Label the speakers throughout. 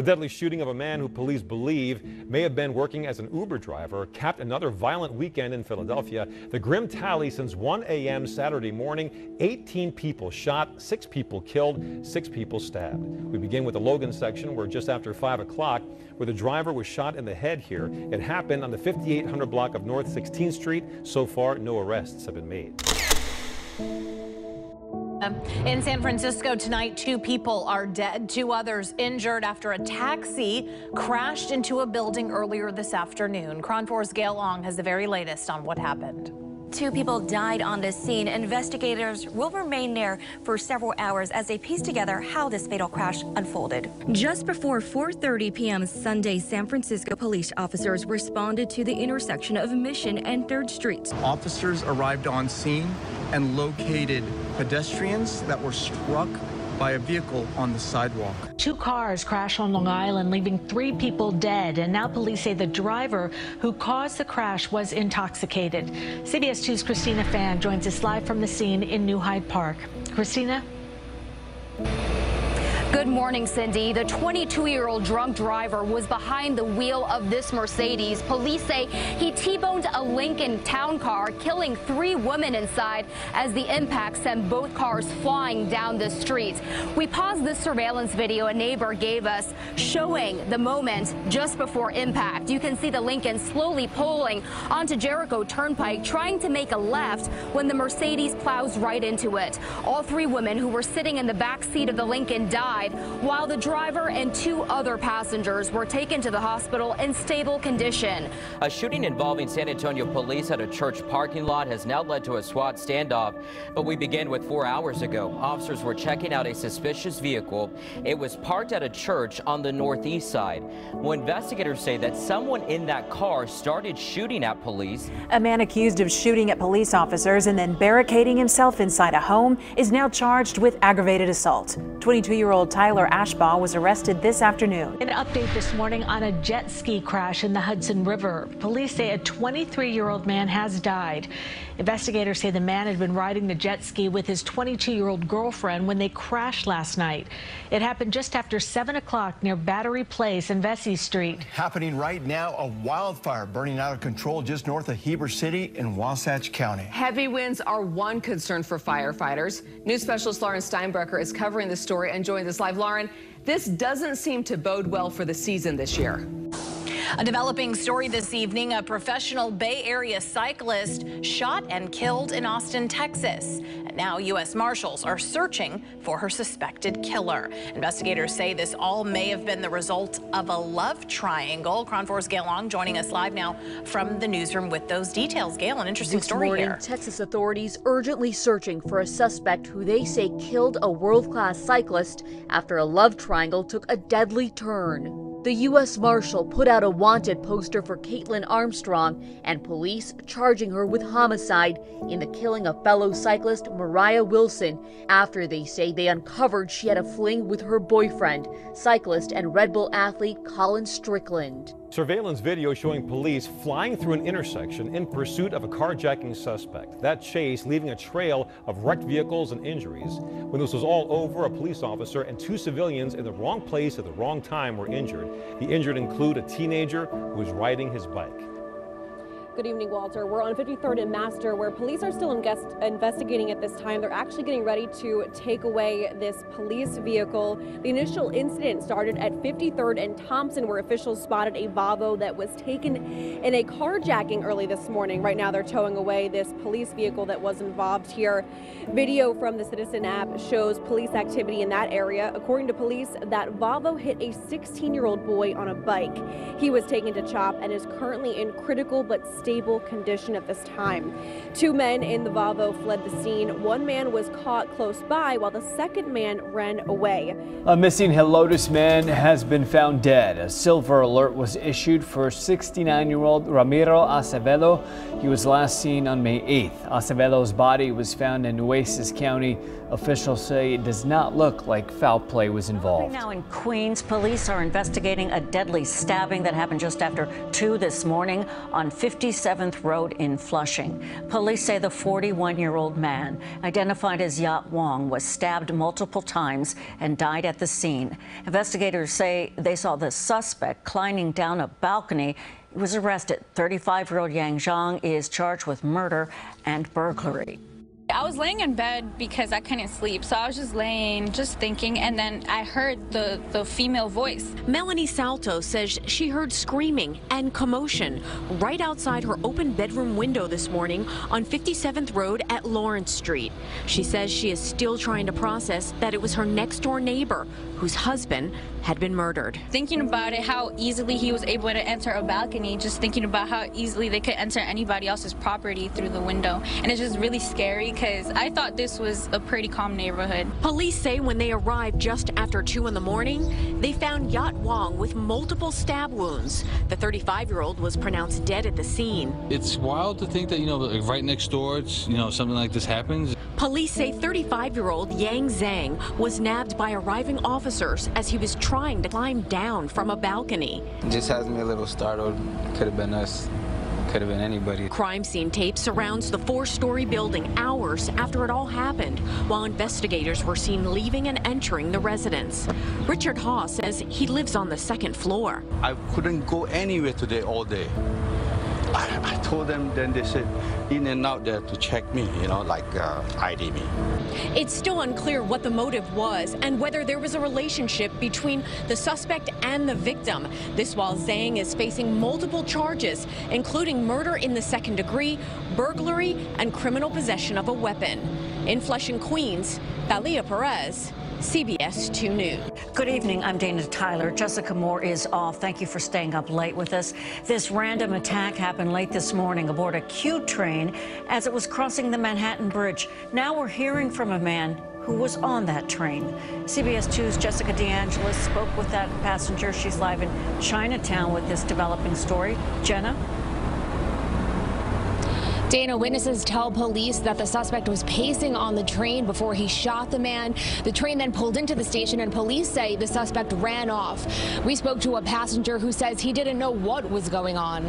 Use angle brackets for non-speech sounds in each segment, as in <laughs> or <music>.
Speaker 1: The deadly shooting of a man who police believe may have been working as an Uber driver capped another violent weekend in Philadelphia. The grim tally since 1 a.m. Saturday morning 18 people shot, six people killed, six people stabbed. We begin with the Logan section where just after 5 o'clock, where the driver was shot in the head here. It happened on the 5800 block of North 16th Street. So far, no arrests have been made.
Speaker 2: In San Francisco tonight, two people are dead, two others injured after a taxi crashed into a building earlier this afternoon. KRON 4's Gail Long has the very latest on what happened.
Speaker 3: Two people died on the scene. Investigators will remain there for several hours as they piece together how this fatal crash unfolded. Just before 4.30 p.m. Sunday, San Francisco police officers responded to the intersection of Mission and 3rd Streets.
Speaker 4: Officers arrived on scene and located pedestrians that were struck by a vehicle on the sidewalk.
Speaker 5: Two cars crashed on Long Island, leaving three people dead, and now police say the driver who caused the crash was intoxicated. CBS 2's Christina Fan joins us live from the scene in New Hyde Park. Christina?
Speaker 6: Good morning, Cindy. The 22-year-old drunk driver was behind the wheel of this Mercedes. Police say he T-boned a Lincoln town car, killing three women inside as the impact sent both cars flying down the street. We paused this surveillance video a neighbor gave us showing the moment just before impact. You can see the Lincoln slowly pulling onto Jericho Turnpike, trying to make a left when the Mercedes plows right into it. All three women who were sitting in the back seat of the Lincoln died died, while the driver and two other passengers were taken to the hospital in stable condition.
Speaker 7: A shooting involving San Antonio police at a church parking lot has now led to a SWAT standoff. But we began with four hours ago. Officers were checking out a suspicious vehicle. It was parked at a church on the northeast side. Well, investigators say that someone in that car started shooting at police.
Speaker 8: A man accused of shooting at police officers and then barricading himself inside a home is now charged with aggravated assault. 22-year-old Tyler Ashbaugh was arrested this afternoon.
Speaker 5: An update this morning on a jet ski crash in the Hudson River. Police say a 23-year-old man has died. Investigators say the man had been riding the jet ski with his 22-year-old girlfriend when they crashed last night. It happened just after 7 o'clock near Battery Place and Vesey Street.
Speaker 4: Happening right now, a wildfire burning out of control just north of Heber City in Wasatch County.
Speaker 9: Heavy winds are one concern for firefighters. News specialist Lauren Steinbrecher is covering the story and joins us live. Lauren, this doesn't seem to bode well for the season this year.
Speaker 2: A developing story this evening, a professional Bay Area cyclist shot and killed in Austin, Texas. And now U.S. Marshals are searching for her suspected killer. Investigators say this all may have been the result of a love triangle. KRON 4's Gail Long joining us live now from the newsroom with those details. Gail, an interesting
Speaker 10: this
Speaker 2: story
Speaker 10: morning,
Speaker 2: here.
Speaker 10: Texas authorities urgently searching for a suspect who they say killed a world-class cyclist after a love triangle took a deadly turn. The U.S. Marshal put out a wanted poster for Caitlin Armstrong and police charging her with homicide in the killing of fellow cyclist Moriah Wilson after they say they uncovered she had a fling with her boyfriend, cyclist and Red Bull athlete Colin Strickland.
Speaker 1: Surveillance video showing police flying through an intersection in pursuit of a carjacking suspect. That chase leaving a trail of wrecked vehicles and injuries. When this was all over, a police officer and two civilians in the wrong place at the wrong time were injured. The injured include a teenager who was riding his bike.
Speaker 11: Good evening, Walter. We're on 53rd and Master, where police are still investigating at this time. They're actually getting ready to take away this police vehicle. The initial incident started at 53rd and Thompson, where officials spotted a Volvo that was taken in a carjacking early this morning. Right now, they're towing away this police vehicle that was involved here. Video from the Citizen app shows police activity in that area. According to police, that Volvo hit a 16-year-old boy on a bike. He was taken to CHOP and is currently in critical but stable condition at this time. Two men in the Volvo fled the scene. One man was caught close by while the second man ran away.
Speaker 12: A missing Helotes man has been found dead. A silver alert was issued for 69-year-old Ramiro Acevedo. He was last seen on May 8th. Acevedo's body was found in Nueces County. Officials say it does not look like foul play was involved.
Speaker 13: Now in Queens, police are investigating a deadly stabbing that happened just after 2 this morning on 50 57th Road in Flushing. Police say the 41 year old man, identified as Yat Wong, was stabbed multiple times and died at the scene. Investigators say they saw the suspect climbing down a balcony. He was arrested. 35 year old Yang Zhang is charged with murder and burglary.
Speaker 14: I was laying in bed because I couldn't sleep, so I was just laying, just thinking, and then I heard the, the female voice.
Speaker 15: Melanie Salto says she heard screaming and commotion right outside her open bedroom window this morning on 57th Road at Lawrence Street. She says she is still trying to process that it was her next door neighbor whose husband had been murdered.
Speaker 14: Thinking about it, how easily he was able to enter a balcony, just thinking about how easily they could enter anybody else's property through the window. And it's just really scary because I thought this was a pretty calm neighborhood.
Speaker 15: Police say when they arrived just after 2 in the morning, they found Yat Wong with multiple stab wounds. The 35-year-old was pronounced dead at the scene.
Speaker 16: It's wild to think that, you know, like right next door, it's, you know, something like this happens.
Speaker 15: Police say 35-year-old Yang Zhang was nabbed by arriving officers as he was trying to climb down from a balcony.
Speaker 17: It Just has me a little startled. Could have been us. Could have been anybody.
Speaker 15: Crime scene tape surrounds the four-story building hours after it all happened, while investigators were seen leaving and entering the residence. Richard Haw says he lives on the second floor.
Speaker 18: I couldn't go anywhere today all day. I, I, told them, then they said in and out there to check me, you know, like uh, ID me.
Speaker 15: It's still unclear what the motive was and whether there was a relationship between the suspect and the victim. This while Zhang is facing multiple charges, including murder in the second degree, burglary, and criminal possession of a weapon. In Flushing, Queens, Thalia Perez, CBS 2 News.
Speaker 13: Good evening. I'm Dana Tyler. Jessica Moore is off. Thank you for staying up late with us. This random attack happened late this morning aboard a Q train as it was crossing the Manhattan Bridge. Now we're hearing from a man who was on that train. CBS 2's Jessica DeAngelis spoke with that passenger. She's live in Chinatown with this developing story. Jenna?
Speaker 19: Dana, witnesses tell police that the suspect was pacing on the train before he shot the man. The train then pulled into the station, and police say the suspect ran off. We spoke to a passenger who says he didn't know what was going on.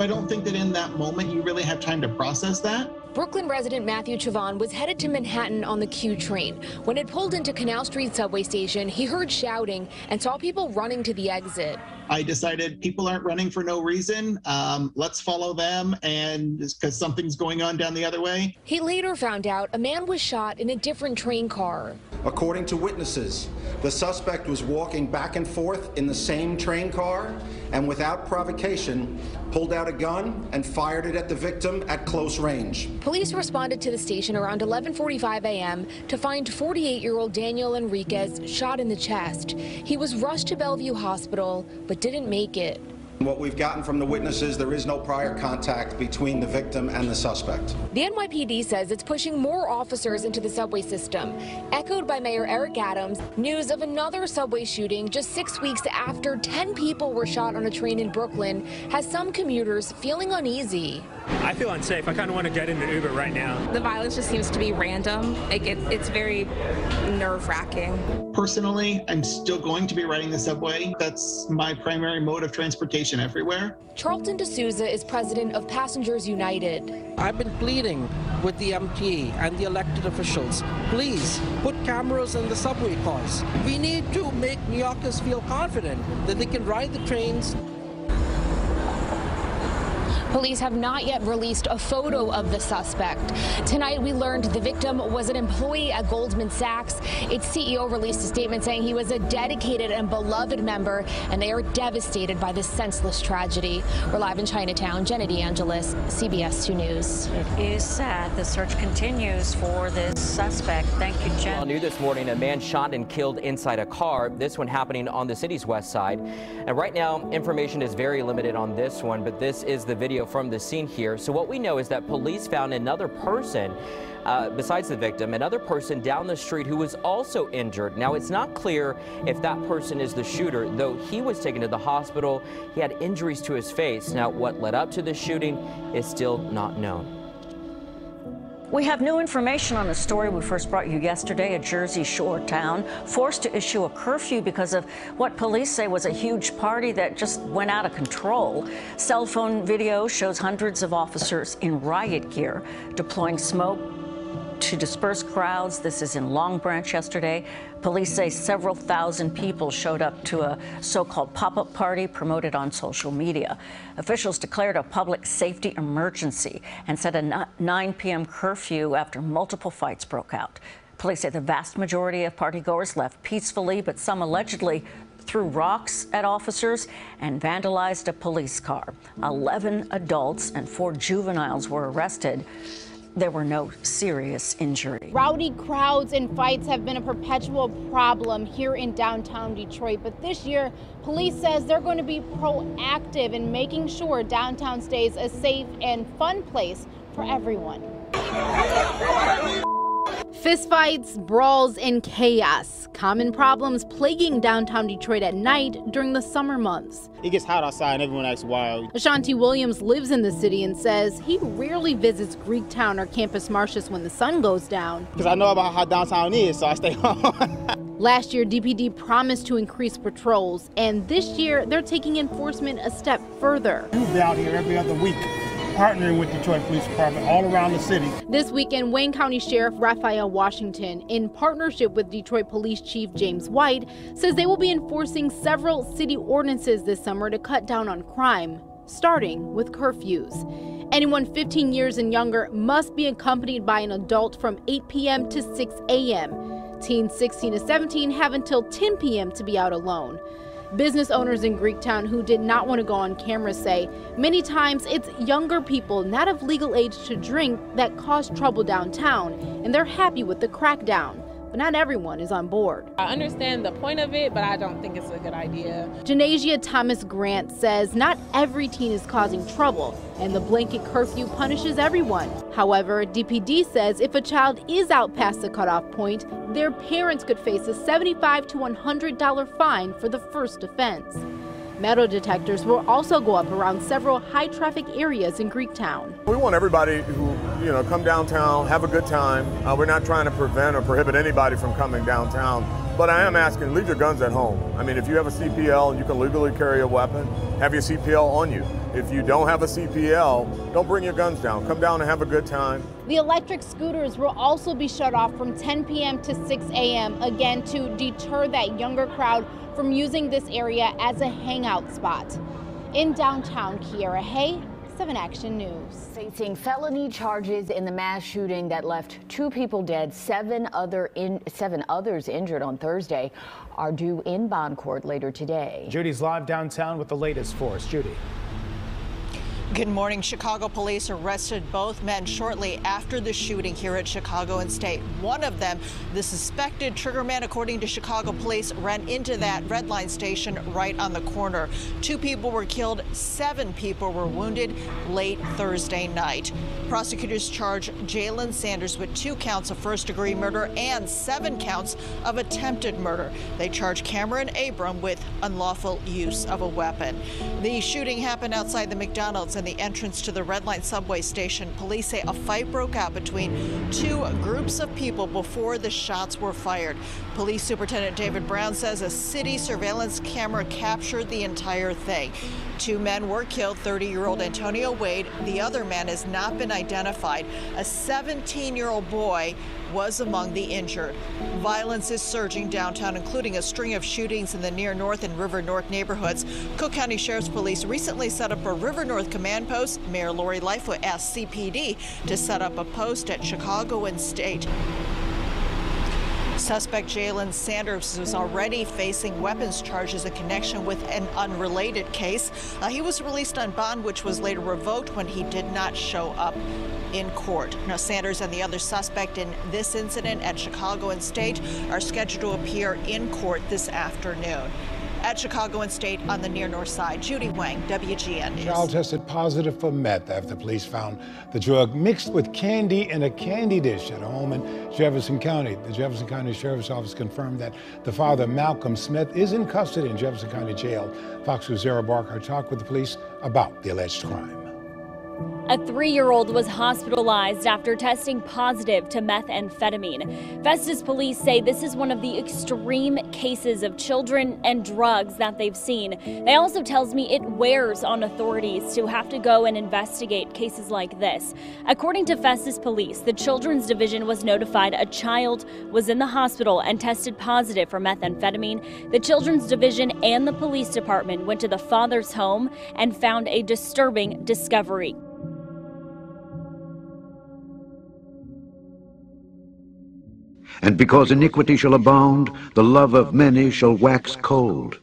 Speaker 20: I don't think that in that moment you really have time to process that.
Speaker 19: Brooklyn resident Matthew Chavon was headed to Manhattan on the Q train. When it pulled into Canal Street subway station, he heard shouting and saw people running to the exit.
Speaker 20: I decided people aren't running for no reason. Um, let's follow them, and because something's going on down the other way.
Speaker 19: He later found out a man was shot in a different train car.
Speaker 21: According to witnesses, the suspect was walking back and forth in the same train car and without provocation pulled out a gun and fired it at the victim at close range.
Speaker 19: Police responded to the station around 11:45 a.m. to find 48-year-old Daniel Enriquez shot in the chest. He was rushed to Bellevue Hospital but didn't make it.
Speaker 21: What we've gotten from the witnesses, there is no prior contact between the victim and the suspect.
Speaker 19: The NYPD says it's pushing more officers into the subway system. Echoed by Mayor Eric Adams, news of another subway shooting just six weeks after 10 people were shot on a train in Brooklyn has some commuters feeling uneasy.
Speaker 22: I feel unsafe. I kind of want to get into Uber right now.
Speaker 23: The violence just seems to be random. Like it, it's very nerve wracking.
Speaker 20: Personally, I'm still going to be riding the subway. That's my primary mode of transportation everywhere.
Speaker 19: Charlton D'Souza is president of Passengers United.
Speaker 24: I've been pleading with the MTA and the elected officials. Please put cameras in the subway cars. We need to make New Yorkers feel confident that they can ride the trains
Speaker 19: Police have not yet released a photo of the suspect. Tonight, we learned the victim was an employee at Goldman Sachs. Its CEO released a statement saying he was a dedicated and beloved member, and they are devastated by this senseless tragedy. We're live in Chinatown. Jenna DeAngelis, CBS 2 News.
Speaker 13: It is sad. The search continues for this suspect. Thank you, Jen.
Speaker 7: Well, new this morning, a man shot and killed inside a car. This one happening on the city's west side. And right now, information is very limited on this one, but this is the video from the scene here. So what we know is that police found another person uh, besides the victim, another person down the street who was also injured. Now, it's not clear if that person is the shooter, though he was taken to the hospital. He had injuries to his face. Now, what led up to the shooting is still not known.
Speaker 13: We have new information on a story we first brought you yesterday. A Jersey Shore town forced to issue a curfew because of what police say was a huge party that just went out of control. Cell phone video shows hundreds of officers in riot gear deploying smoke to disperse crowds. This is in Long Branch yesterday. Police say several thousand people showed up to a so called pop up party promoted on social media. Officials declared a public safety emergency and set a 9 p.m. curfew after multiple fights broke out. Police say the vast majority of partygoers left peacefully, but some allegedly threw rocks at officers and vandalized a police car. 11 adults and four juveniles were arrested there were no serious injuries.
Speaker 25: Rowdy crowds and fights have been a perpetual problem here in downtown Detroit, but this year, police says they're going to be proactive in making sure downtown stays a safe and fun place for everyone. Fistfights, brawls, and chaos. Common problems plaguing downtown Detroit at night during the summer months.
Speaker 26: It gets hot outside and everyone acts wild.
Speaker 25: Ashanti Williams lives in the city and says he rarely visits Greektown or Campus Martius when the sun goes down.
Speaker 26: Because I know about how downtown is, so I stay <laughs> home.
Speaker 25: Last year, DPD promised to increase patrols, and this year they're taking enforcement a step further.
Speaker 26: You'll be out here every other week partnering with Detroit Police Department all around the city.
Speaker 25: This weekend, Wayne County Sheriff Raphael Washington, in partnership with Detroit Police Chief James White, says they will be enforcing several city ordinances this summer to cut down on crime, starting with curfews. Anyone 15 years and younger must be accompanied by an adult from 8 p.m. to 6 a.m. Teens 16 to 17 have until 10 p.m. to be out alone. Business owners in Greektown who did not want to go on camera say many times it's younger people not of legal age to drink that cause trouble downtown, and they're happy with the crackdown but not everyone is on board.
Speaker 27: I understand the point of it, but I don't think it's a good idea.
Speaker 25: Janasia Thomas Grant says not every teen is causing trouble, and the blanket curfew punishes everyone. However, DPD says if a child is out past the cutoff point, their parents could face a 75 to $100 fine for the first offense. Metal detectors will also go up around several high traffic areas in Greektown.
Speaker 28: We want everybody who, you know, come downtown, have a good time. Uh, we're not trying to prevent or prohibit anybody from coming downtown, but I am asking, leave your guns at home. I mean, if you have a CPL and you can legally carry a weapon, have your CPL on you. If you don't have a CPL, don't bring your guns down. Come down and have a good time.
Speaker 25: The electric scooters will also be shut off from 10 p.m. to 6 a.m. again to deter that younger crowd from using this area as a hangout spot. In downtown Kiera Hay, 7 Action News.
Speaker 29: Facing felony charges in the mass shooting that left two people dead, seven other in, seven others injured on Thursday, are due in bond court later today.
Speaker 30: Judy's live downtown with the latest for us. Judy.
Speaker 31: Good morning. Chicago police arrested both men shortly after the shooting here at Chicago and State. One of them, the suspected triggerman, according to Chicago police, ran into that red line station right on the corner. Two people were killed, seven people were wounded late Thursday night. Prosecutors charge Jalen Sanders with two counts of first degree murder and seven counts of attempted murder. They charge Cameron Abram with unlawful use of a weapon. The shooting happened outside the McDonald's the entrance to the Red Line subway station. Police say a fight broke out between two groups of people before the shots were fired. Police Superintendent David Brown says a city surveillance camera captured the entire thing. Two men were killed 30 year old Antonio Wade. The other man has not been identified. A 17 year old boy was among the injured. Violence is surging downtown, including a string of shootings in the near north and River North neighborhoods. Cook County Sheriff's Police recently set up a River North command post. Mayor Lori Lightfoot asked CPD to set up a post at Chicago and State. Suspect Jalen Sanders was already facing weapons charges in connection with an unrelated case. Uh, he was released on bond, which was later revoked when he did not show up in court. Now, Sanders and the other suspect in this incident at Chicago and State are scheduled to appear in court this afternoon at Chicago and State on the near north side. Judy Wang, WGN News.
Speaker 32: Child tested positive for meth after police found the drug mixed with candy in a candy dish at a home in Jefferson County. The Jefferson County Sheriff's Office confirmed that the father, Malcolm Smith, is in custody in Jefferson County Jail. Fox News' Zara Barker talked with the police about the alleged crime.
Speaker 33: A three year old was hospitalized after testing positive to methamphetamine. Festus police say this is one of the extreme cases of children and drugs that they've seen. They also tells me it wears on authorities to have to go and investigate cases like this. According to Festus police, the children's division was notified a child was in the hospital and tested positive for methamphetamine. The children's division and the police department went to the father's home and found a disturbing discovery.
Speaker 34: And because iniquity shall abound, the love of many shall wax cold.